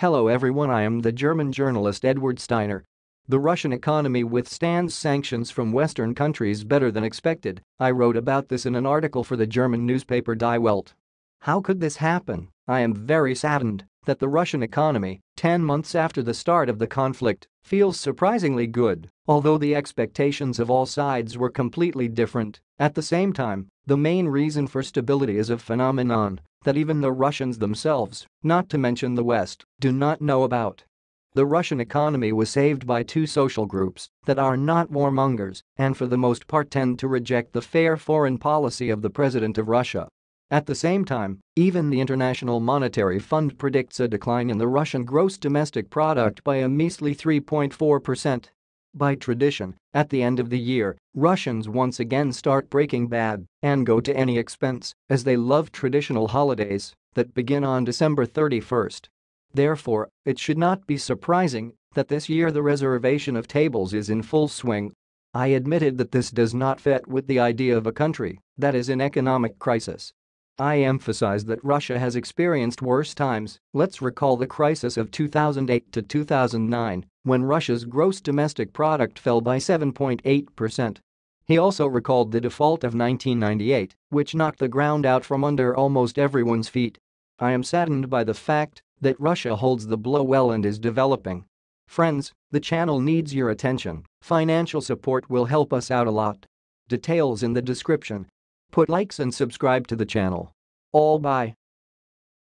Hello everyone I am the German journalist Edward Steiner. The Russian economy withstands sanctions from Western countries better than expected, I wrote about this in an article for the German newspaper Die Welt. How could this happen? I am very saddened that the Russian economy, 10 months after the start of the conflict, feels surprisingly good, although the expectations of all sides were completely different. At the same time, the main reason for stability is a phenomenon that even the Russians themselves, not to mention the West, do not know about. The Russian economy was saved by two social groups that are not warmongers and for the most part tend to reject the fair foreign policy of the president of Russia. At the same time, even the International Monetary Fund predicts a decline in the Russian gross domestic product by a measly 3.4%. By tradition, at the end of the year, Russians once again start breaking bad and go to any expense as they love traditional holidays that begin on December 31st. Therefore, it should not be surprising that this year the reservation of tables is in full swing. I admitted that this does not fit with the idea of a country that is in economic crisis. I emphasize that Russia has experienced worse times, let's recall the crisis of 2008 to 2009, when Russia's gross domestic product fell by 7.8%. He also recalled the default of 1998, which knocked the ground out from under almost everyone's feet. I am saddened by the fact that Russia holds the blow well and is developing. Friends, the channel needs your attention, financial support will help us out a lot. Details in the description Put likes and subscribe to the channel. All bye.